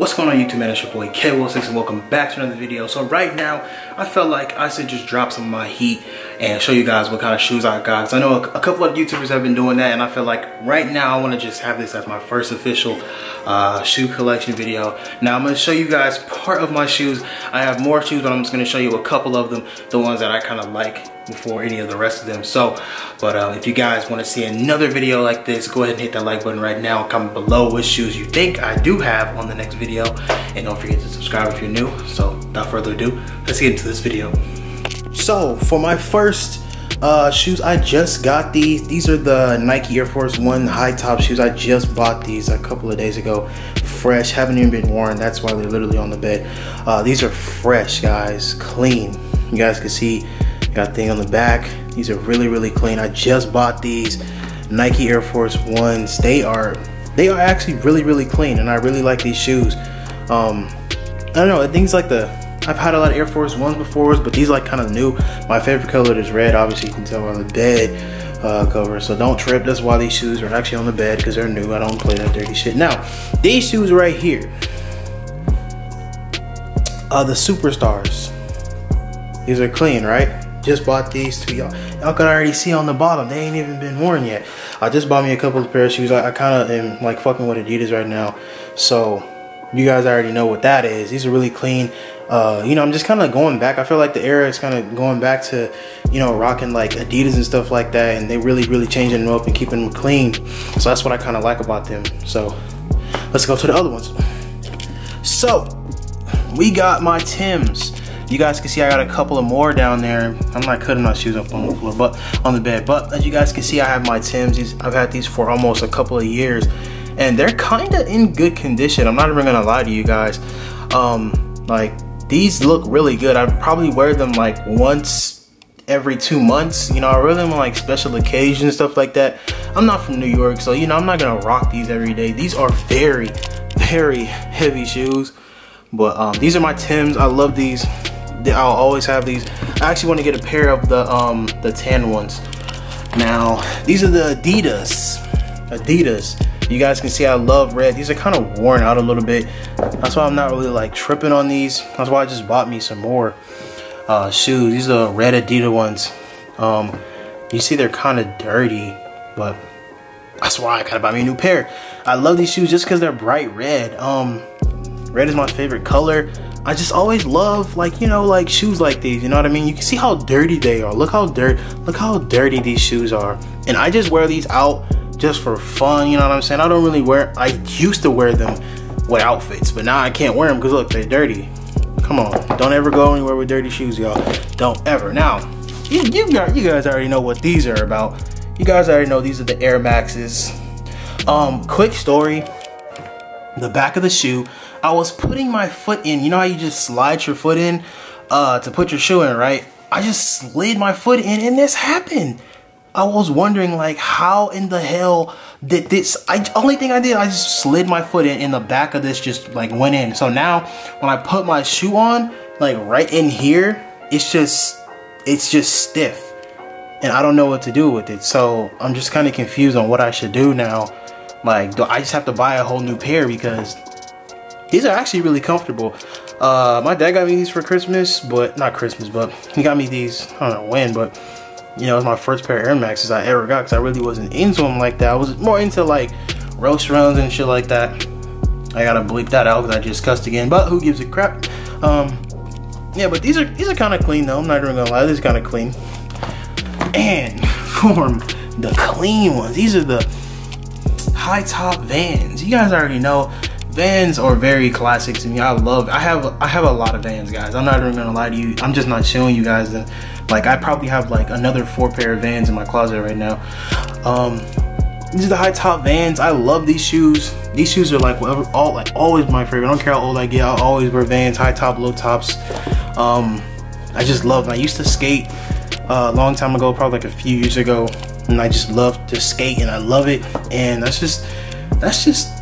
What's going on YouTube man, it's your boy KWOLF6 and welcome back to another video. So right now, I felt like I should just drop some of my heat and show you guys what kind of shoes I got. Cause I know a, a couple of YouTubers have been doing that and I feel like right now I want to just have this as my first official uh, shoe collection video. Now I'm going to show you guys part of my shoes. I have more shoes but I'm just going to show you a couple of them, the ones that I kind of like before any of the rest of them. So, but uh, if you guys want to see another video like this, go ahead and hit that like button right now. Comment below which shoes you think I do have on the next video. And don't forget to subscribe if you're new. So without further ado, let's get into this video. So for my first uh, shoes, I just got these. These are the Nike Air Force One high top shoes. I just bought these a couple of days ago. Fresh, haven't even been worn. That's why they're literally on the bed. Uh, these are fresh, guys, clean. You guys can see Got thing on the back. These are really, really clean. I just bought these Nike Air Force Ones. They are, they are actually really, really clean, and I really like these shoes. Um, I don't know. Things like the I've had a lot of Air Force Ones before, but these like kind of new. My favorite color is red. Obviously, you can tell on the bed uh, cover. So don't trip. That's why these shoes are actually on the bed because they're new. I don't play that dirty shit. Now, these shoes right here are the Superstars. These are clean, right? Just bought these two, y'all. Y'all can already see on the bottom, they ain't even been worn yet. I just bought me a couple of pair of shoes. I, I kind of am like fucking with Adidas right now. So you guys already know what that is. These are really clean. Uh, you know, I'm just kind of going back. I feel like the era is kind of going back to, you know, rocking like Adidas and stuff like that. And they really, really changing them up and keeping them clean. So that's what I kind of like about them. So let's go to the other ones. So we got my Tims. You guys can see I got a couple of more down there. I'm not cutting my shoes up on the floor, but on the bed. But as you guys can see, I have my Tims. I've had these for almost a couple of years and they're kind of in good condition. I'm not even gonna lie to you guys. Um, like these look really good. I probably wear them like once every two months. You know, I wear them on like special occasions, stuff like that. I'm not from New York, so you know, I'm not gonna rock these every day. These are very, very heavy shoes. But um, these are my Tims. I love these. I'll always have these. I actually want to get a pair of the um the tan ones. Now these are the Adidas. Adidas. You guys can see I love red. These are kind of worn out a little bit. That's why I'm not really like tripping on these. That's why I just bought me some more uh, shoes. These are red Adidas ones. Um, you see they're kind of dirty, but that's why I gotta buy me a new pair. I love these shoes just because they're bright red. Um, red is my favorite color. I just always love like, you know, like shoes like these, you know what I mean? You can see how dirty they are. Look how dirt, look how dirty these shoes are. And I just wear these out just for fun, you know what I'm saying? I don't really wear, I used to wear them with outfits, but now I can't wear them because look, they're dirty. Come on, don't ever go anywhere with dirty shoes, y'all. Don't ever. Now, you, you, you guys already know what these are about. You guys already know these are the Air Maxes. Um, quick story, the back of the shoe, I was putting my foot in. You know how you just slide your foot in uh, to put your shoe in, right? I just slid my foot in and this happened. I was wondering like how in the hell did this I only thing I did I just slid my foot in and the back of this just like went in so now when I put my shoe on like right in here it's just it's just stiff and I don't know what to do with it so I'm just kind of confused on what I should do now like do I just have to buy a whole new pair because these are actually really comfortable. Uh, my dad got me these for Christmas, but not Christmas, but he got me these, I don't know when, but you know, it's my first pair of Air Maxes I ever got because I really wasn't into them like that. I was more into like Roshe Runs and shit like that. I gotta bleep that out because I just cussed again, but who gives a crap? Um, yeah, but these are these are kind of clean though. I'm not even gonna lie, these are kind of clean. And for the clean ones, these are the high top Vans. You guys already know Vans are very classic to me. I love, I have, I have a lot of Vans, guys. I'm not even gonna lie to you. I'm just not showing you guys. Like, I probably have like another four pair of Vans in my closet right now. Um, these are the high top Vans. I love these shoes. These shoes are like whatever, all like always my favorite. I don't care how old I get. I always wear Vans, high top, low tops. Um, I just love them. I used to skate uh, a long time ago, probably like a few years ago, and I just love to skate and I love it. And that's just, that's just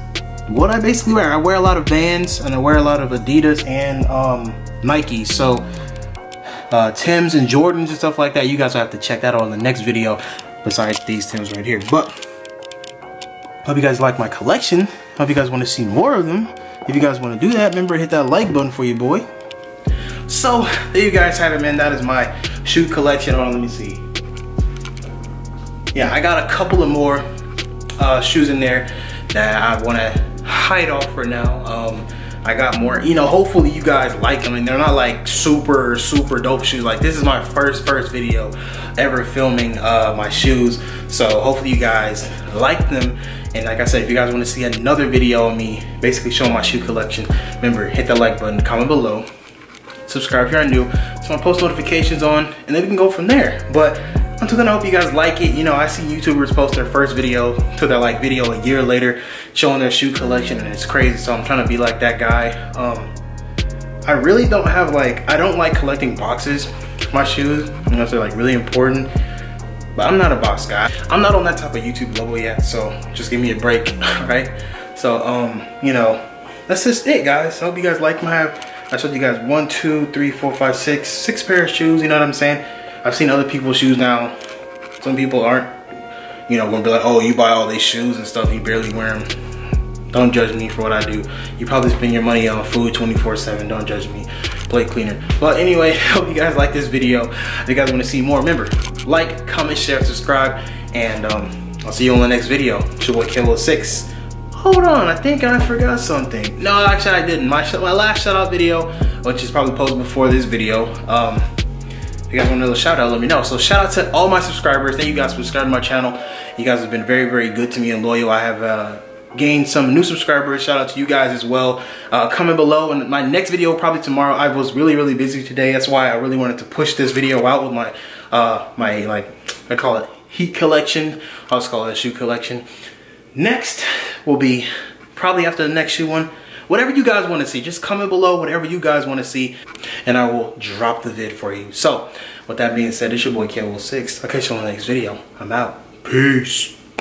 what I basically wear. I wear a lot of Vans and I wear a lot of Adidas and um, Nike. So uh, Tims and Jordans and stuff like that, you guys will have to check that out in the next video besides these Tims right here. But hope you guys like my collection. Hope you guys want to see more of them. If you guys want to do that, remember to hit that like button for you, boy. So, there you guys have it, man. That is my shoe collection. Hold on, let me see. Yeah, I got a couple of more uh, shoes in there that I want to hide off for now. Um, I got more, you know, hopefully you guys like them and they're not like super, super dope shoes. Like this is my first, first video ever filming uh, my shoes. So hopefully you guys like them. And like I said, if you guys want to see another video of me basically showing my shoe collection, remember, hit that like button, comment below, subscribe if you're new, so my post notifications on, and then we can go from there. But until then, I hope you guys like it. You know, I see YouTubers post their first video to their like video a year later showing their shoe collection and it's crazy. So I'm trying to be like that guy. Um, I really don't have like, I don't like collecting boxes, my shoes, unless they're like really important. But I'm not a box guy. I'm not on that type of YouTube level yet, so just give me a break, right? So, um, you know, that's just it, guys. I hope you guys like my, I showed you guys one, two, three, four, five, six, six pair of shoes, you know what I'm saying? I've seen other people's shoes now. Some people aren't, you know, gonna be like, oh, you buy all these shoes and stuff, you barely wear them. Don't judge me for what I do. You probably spend your money on food 24-7. Don't judge me. Plate cleaner. But anyway, hope you guys like this video. If you guys want to see more, remember, like, comment, share, subscribe, and um, I'll see you on the next video. It's your boy KWOLF6 Hold on, I think I forgot something. No, actually I didn't. My, my last shout out video, which is probably posted before this video, um, if you guys want a little shout out, let me know. So shout out to all my subscribers. Thank you guys for subscribing to my channel. You guys have been very, very good to me and loyal. I have uh, gained some new subscribers. Shout out to you guys as well. Uh, comment below and my next video probably tomorrow. I was really, really busy today. That's why I really wanted to push this video out with my, uh, my like, I call it heat collection. I'll just call it a shoe collection. Next will be probably after the next shoe one whatever you guys want to see. Just comment below whatever you guys want to see and I will drop the vid for you. So with that being said, it's your boy KO6. I'll catch you on the next video. I'm out. Peace.